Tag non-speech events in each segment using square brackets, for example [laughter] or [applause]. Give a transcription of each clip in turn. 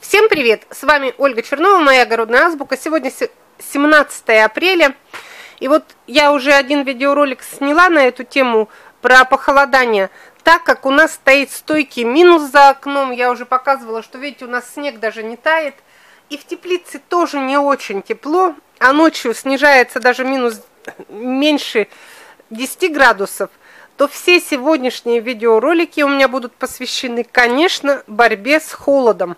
Всем привет! С вами Ольга Чернова, моя огородная азбука. Сегодня 17 апреля. И вот я уже один видеоролик сняла на эту тему про похолодание. Так как у нас стоит стойкий минус за окном, я уже показывала, что видите, у нас снег даже не тает. И в теплице тоже не очень тепло, а ночью снижается даже минус меньше 10 градусов то все сегодняшние видеоролики у меня будут посвящены, конечно, борьбе с холодом.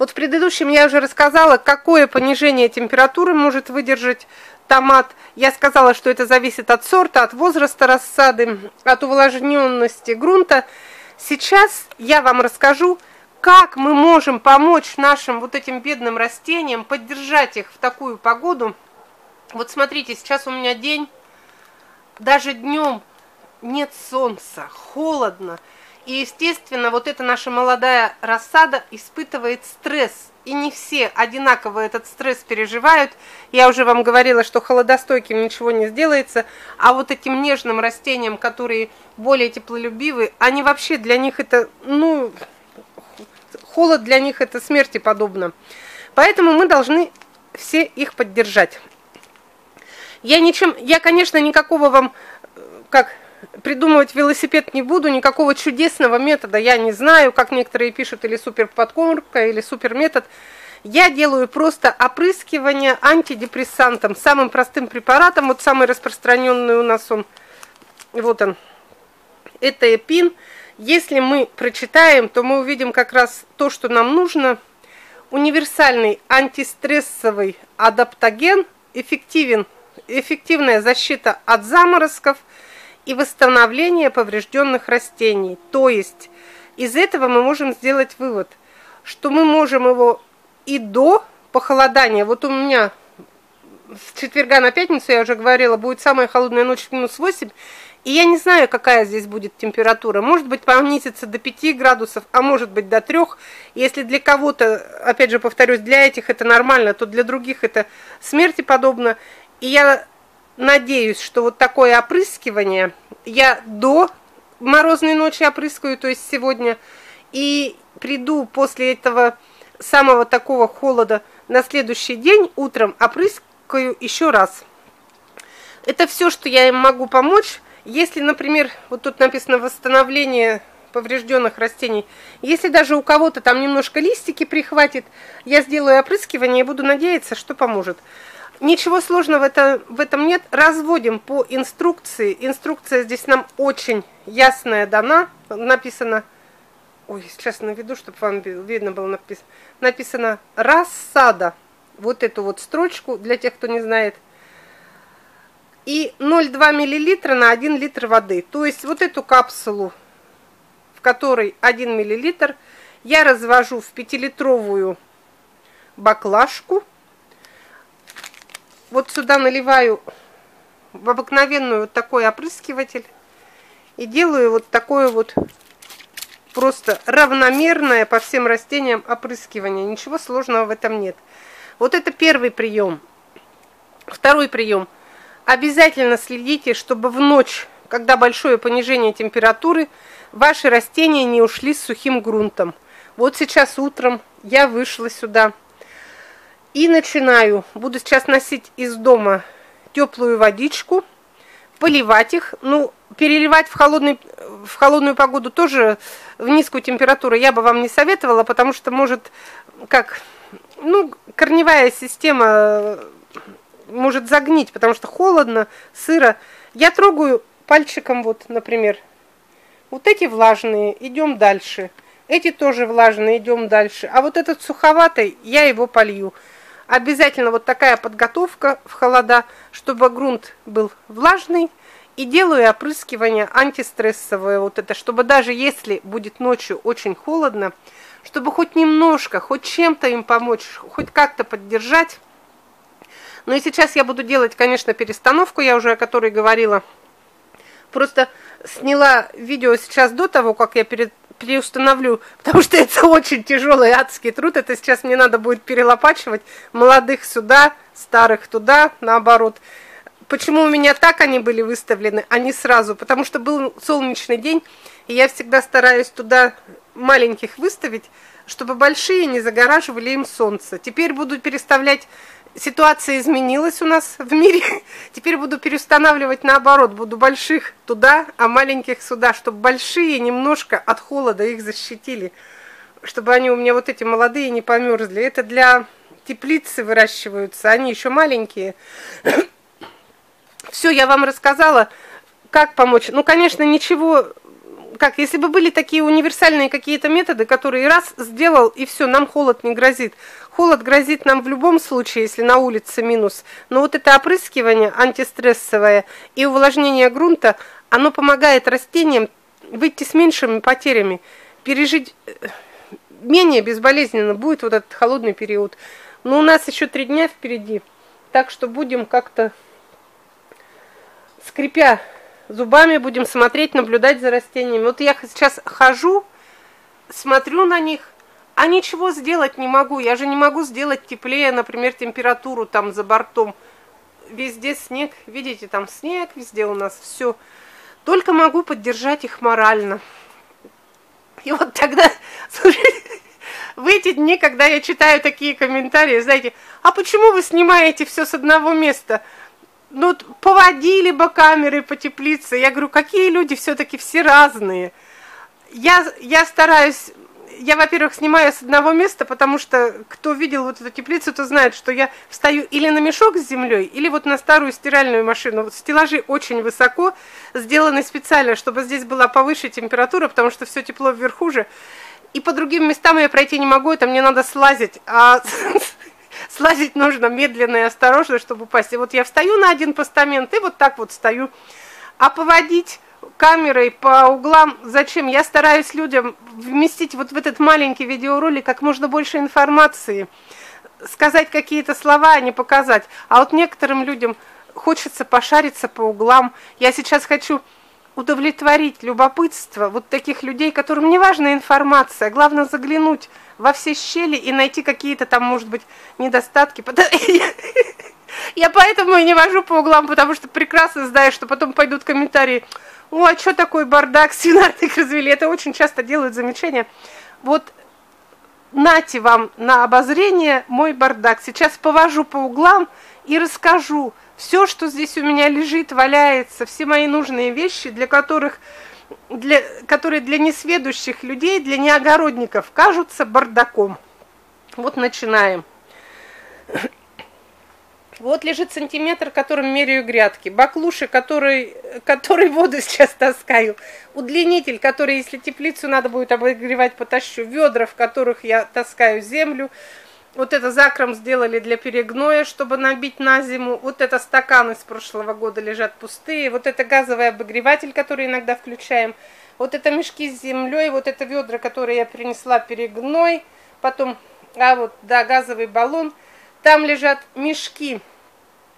Вот в предыдущем я уже рассказала, какое понижение температуры может выдержать томат. Я сказала, что это зависит от сорта, от возраста рассады, от увлажненности грунта. Сейчас я вам расскажу, как мы можем помочь нашим вот этим бедным растениям, поддержать их в такую погоду. Вот смотрите, сейчас у меня день, даже днем нет солнца, холодно. И, естественно, вот эта наша молодая рассада испытывает стресс. И не все одинаково этот стресс переживают. Я уже вам говорила, что холодостойким ничего не сделается. А вот этим нежным растениям, которые более теплолюбивы, они вообще для них это, ну, холод для них это смерти подобно. Поэтому мы должны все их поддержать. Я ничем, я, конечно, никакого вам, как придумывать велосипед не буду, никакого чудесного метода я не знаю, как некоторые пишут, или супер подкормка, или супер метод. Я делаю просто опрыскивание антидепрессантом, самым простым препаратом, вот самый распространенный у нас он, вот он, это эпин. Если мы прочитаем, то мы увидим как раз то, что нам нужно. Универсальный антистрессовый адаптоген, эффективен, эффективная защита от заморозков – и восстановление поврежденных растений. То есть из этого мы можем сделать вывод, что мы можем его и до похолодания. Вот у меня с четверга на пятницу, я уже говорила, будет самая холодная ночь минус 8. И я не знаю, какая здесь будет температура. Может быть, понизится до 5 градусов, а может быть до 3. Если для кого-то, опять же повторюсь, для этих это нормально, то для других это смерти подобно. И я надеюсь, что вот такое опрыскивание я до морозной ночи опрыскаю, то есть сегодня, и приду после этого самого такого холода на следующий день утром опрыскаю еще раз. Это все, что я им могу помочь. Если, например, вот тут написано восстановление поврежденных растений. Если даже у кого-то там немножко листики прихватит, я сделаю опрыскивание и буду надеяться, что поможет. Ничего сложного это, в этом нет. Разводим по инструкции. Инструкция здесь нам очень ясная дана. Написано... Ой, сейчас наведу, чтобы вам видно было написано. Написано рассада. Вот эту вот строчку, для тех, кто не знает. И 0,2 мл на 1 литр воды. То есть вот эту капсулу, в которой 1 мл, я развожу в 5-литровую баклажку вот сюда наливаю в обыкновенную вот такой опрыскиватель и делаю вот такое вот просто равномерное по всем растениям опрыскивание. Ничего сложного в этом нет. Вот это первый прием. Второй прием. Обязательно следите, чтобы в ночь, когда большое понижение температуры, ваши растения не ушли с сухим грунтом. Вот сейчас утром я вышла сюда. И начинаю. Буду сейчас носить из дома теплую водичку, поливать их. Ну, переливать в, холодный, в холодную погоду тоже в низкую температуру я бы вам не советовала, потому что может, как, ну, корневая система э, может загнить, потому что холодно, сыро. Я трогаю пальчиком, вот, например, вот эти влажные, идем дальше. Эти тоже влажные, идем дальше. А вот этот суховатый, я его полью. Обязательно вот такая подготовка в холода, чтобы грунт был влажный. И делаю опрыскивание антистрессовое вот это, чтобы даже если будет ночью очень холодно, чтобы хоть немножко, хоть чем-то им помочь, хоть как-то поддержать. Ну и сейчас я буду делать, конечно, перестановку, я уже о которой говорила. Просто сняла видео сейчас до того, как я перед переустановлю, потому что это очень тяжелый адский труд. Это сейчас мне надо будет перелопачивать молодых сюда, старых туда, наоборот. Почему у меня так они были выставлены, а не сразу? Потому что был солнечный день, и я всегда стараюсь туда маленьких выставить, чтобы большие не загораживали им солнце. Теперь буду переставлять ситуация изменилась у нас в мире. [laughs] Теперь буду переустанавливать наоборот. Буду больших туда, а маленьких сюда, чтобы большие немножко от холода их защитили. Чтобы они у меня вот эти молодые не померзли. Это для теплицы выращиваются, они еще маленькие. [coughs] Все, я вам рассказала, как помочь. Ну, конечно, ничего как, если бы были такие универсальные какие-то методы, которые раз сделал, и все, нам холод не грозит. Холод грозит нам в любом случае, если на улице минус. Но вот это опрыскивание антистрессовое и увлажнение грунта, оно помогает растениям выйти с меньшими потерями, пережить э, менее безболезненно будет вот этот холодный период. Но у нас еще три дня впереди, так что будем как-то скрипя зубами будем смотреть, наблюдать за растениями. Вот я сейчас хожу, смотрю на них, а ничего сделать не могу. Я же не могу сделать теплее, например, температуру там за бортом. Везде снег, видите, там снег, везде у нас все. Только могу поддержать их морально. И вот тогда, [laughs] слушайте, в эти дни, когда я читаю такие комментарии, знаете, а почему вы снимаете все с одного места? Ну, поводили бы камеры по теплице. Я говорю, какие люди все-таки все разные. Я, я стараюсь, я, во-первых, снимаю с одного места, потому что кто видел вот эту теплицу, то знает, что я встаю или на мешок с землей, или вот на старую стиральную машину. Вот стеллажи очень высоко, сделаны специально, чтобы здесь была повыше температура, потому что все тепло вверху же. И по другим местам я пройти не могу, это мне надо слазить. А [laughs] слазить нужно медленно и осторожно, чтобы упасть. И вот я встаю на один постамент и вот так вот стою. А поводить камерой по углам, зачем? Я стараюсь людям вместить вот в этот маленький видеоролик как можно больше информации, сказать какие-то слова, а не показать. А вот некоторым людям хочется пошариться по углам. Я сейчас хочу удовлетворить любопытство вот таких людей, которым не важна информация, главное заглянуть во все щели и найти какие-то там, может быть, недостатки. [laughs] Я поэтому и не вожу по углам, потому что прекрасно знаю, что потом пойдут комментарии. О, а что такой бардак, [laughs] свинарник развели? Это очень часто делают замечания. Вот нате вам на обозрение мой бардак. Сейчас повожу по углам и расскажу все, что здесь у меня лежит, валяется, все мои нужные вещи, для которых для, которые для несведущих людей, для неогородников кажутся бардаком. Вот начинаем. Вот лежит сантиметр, которым меряю грядки. Баклуши, который, который воду сейчас таскаю. Удлинитель, который, если теплицу надо будет обогревать, потащу. Ведра, в которых я таскаю землю. Вот это закром сделали для перегноя, чтобы набить на зиму. Вот это стаканы с прошлого года лежат пустые. Вот это газовый обогреватель, который иногда включаем. Вот это мешки с землей. Вот это ведра, которые я принесла перегной. Потом, а вот, да, газовый баллон. Там лежат мешки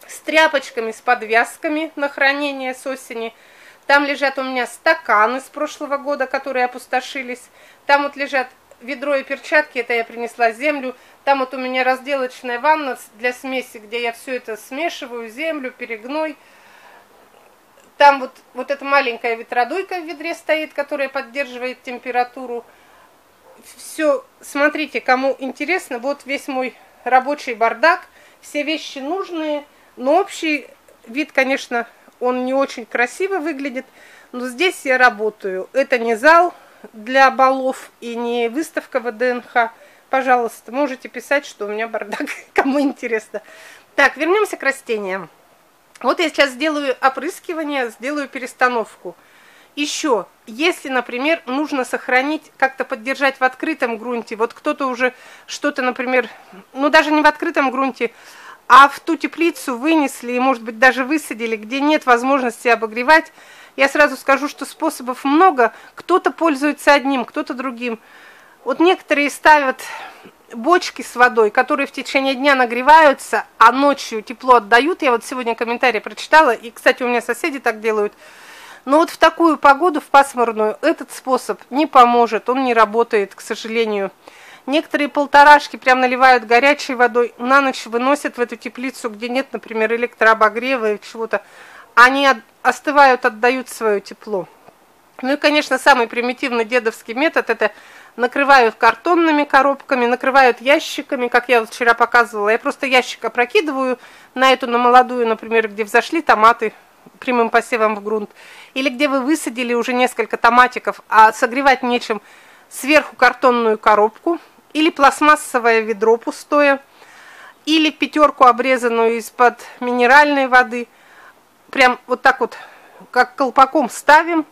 с тряпочками, с подвязками на хранение с осени. Там лежат у меня стаканы с прошлого года, которые опустошились. Там вот лежат ведро и перчатки, это я принесла землю. Там вот у меня разделочная ванна для смеси, где я все это смешиваю, землю, перегной. Там вот, вот эта маленькая ветродуйка в ведре стоит, которая поддерживает температуру. Все, смотрите, кому интересно, вот весь мой рабочий бардак. Все вещи нужные, но общий вид, конечно, он не очень красиво выглядит. Но здесь я работаю. Это не зал, для балов и не выставка ВДНХ, пожалуйста, можете писать, что у меня бардак, [laughs] кому интересно. Так, вернемся к растениям. Вот я сейчас сделаю опрыскивание, сделаю перестановку. Еще, если, например, нужно сохранить, как-то поддержать в открытом грунте, вот кто-то уже что-то, например, ну даже не в открытом грунте, а в ту теплицу вынесли и, может быть, даже высадили, где нет возможности обогревать, я сразу скажу, что способов много. Кто-то пользуется одним, кто-то другим. Вот некоторые ставят бочки с водой, которые в течение дня нагреваются, а ночью тепло отдают. Я вот сегодня комментарий прочитала, и, кстати, у меня соседи так делают. Но вот в такую погоду, в пасмурную, этот способ не поможет, он не работает, к сожалению. Некоторые полторашки прям наливают горячей водой, на ночь выносят в эту теплицу, где нет, например, электрообогрева или чего-то они остывают, отдают свое тепло. Ну и, конечно, самый примитивный дедовский метод – это накрывают картонными коробками, накрывают ящиками, как я вот вчера показывала. Я просто ящик опрокидываю на эту, на молодую, например, где взошли томаты прямым посевом в грунт, или где вы высадили уже несколько томатиков, а согревать нечем, сверху картонную коробку, или пластмассовое ведро пустое, или пятерку обрезанную из-под минеральной воды, прям вот так вот, как колпаком ставим,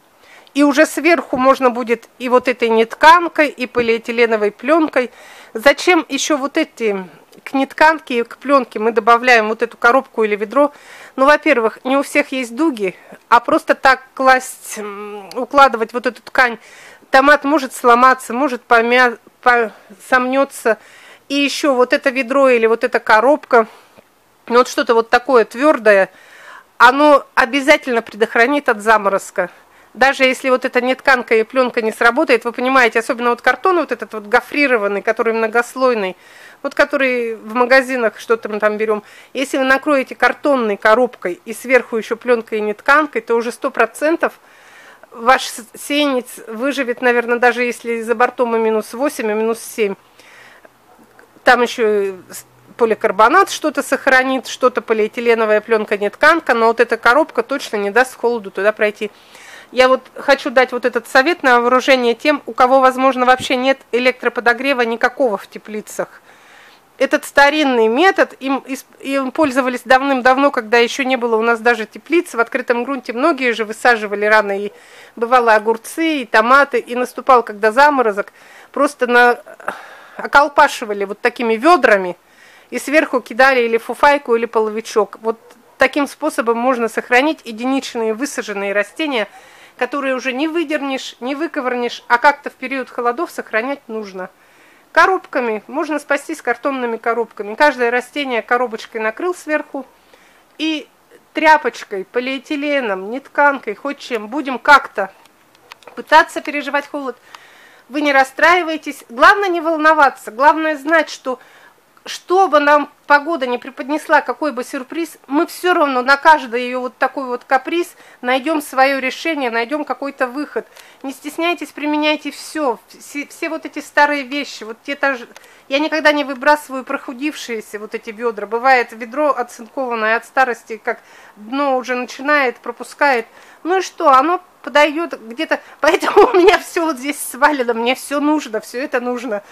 и уже сверху можно будет и вот этой нетканкой, и полиэтиленовой пленкой. Зачем еще вот эти к нетканке и к пленке мы добавляем вот эту коробку или ведро? Ну, во-первых, не у всех есть дуги, а просто так класть, укладывать вот эту ткань, томат может сломаться, может помя... сомнется. И еще вот это ведро или вот эта коробка, ну, вот что-то вот такое твердое, оно обязательно предохранит от заморозка даже если вот эта нетканка и пленка не сработает, вы понимаете, особенно вот картон вот этот вот гофрированный, который многослойный, вот который в магазинах что-то мы там берем, если вы накроете картонной коробкой и сверху еще пленкой и нетканкой, то уже сто процентов ваш сеянец выживет, наверное, даже если за бортом и минус 8, и минус 7. Там еще поликарбонат что-то сохранит, что-то полиэтиленовая пленка, нетканка, но вот эта коробка точно не даст холоду туда пройти. Я вот хочу дать вот этот совет на вооружение тем, у кого, возможно, вообще нет электроподогрева никакого в теплицах. Этот старинный метод, им, им пользовались давным-давно, когда еще не было у нас даже теплиц. В открытом грунте многие же высаживали рано и бывало огурцы, и томаты, и наступал, когда заморозок, просто на околпашивали вот такими ведрами и сверху кидали или фуфайку, или половичок. Вот таким способом можно сохранить единичные высаженные растения – которые уже не выдернешь, не выковырнешь, а как-то в период холодов сохранять нужно. Коробками, можно спастись картонными коробками. Каждое растение коробочкой накрыл сверху и тряпочкой, полиэтиленом, нитканкой, хоть чем, будем как-то пытаться переживать холод. Вы не расстраивайтесь, главное не волноваться, главное знать, что что бы нам погода не преподнесла, какой бы сюрприз, мы все равно на каждый ее вот такой вот каприз найдем свое решение, найдем какой-то выход. Не стесняйтесь, применяйте все, все, все вот эти старые вещи. Вот те тоже, я никогда не выбрасываю прохудившиеся вот эти ведра. Бывает ведро оцинкованное от старости, как дно уже начинает, пропускает. Ну и что, оно подойдет где-то, поэтому [laughs] у меня все вот здесь свалено, мне все нужно, все это нужно.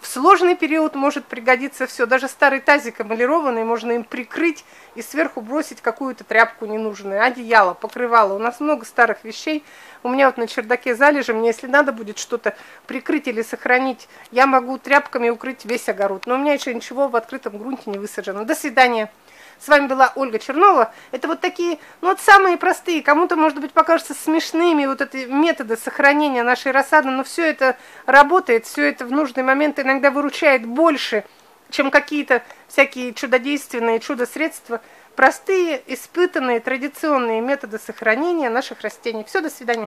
В сложный период может пригодиться все, даже старый тазик эмалированный можно им прикрыть и сверху бросить какую-то тряпку ненужную, одеяло, покрывало. У нас много старых вещей, у меня вот на чердаке залежи, мне если надо будет что-то прикрыть или сохранить, я могу тряпками укрыть весь огород, но у меня еще ничего в открытом грунте не высажено. До свидания. С вами была Ольга Чернова. Это вот такие, ну вот самые простые, кому-то, может быть, покажутся смешными вот эти методы сохранения нашей рассады, но все это работает, все это в нужный момент иногда выручает больше, чем какие-то всякие чудодейственные чудо-средства. Простые, испытанные, традиционные методы сохранения наших растений. Все, до свидания.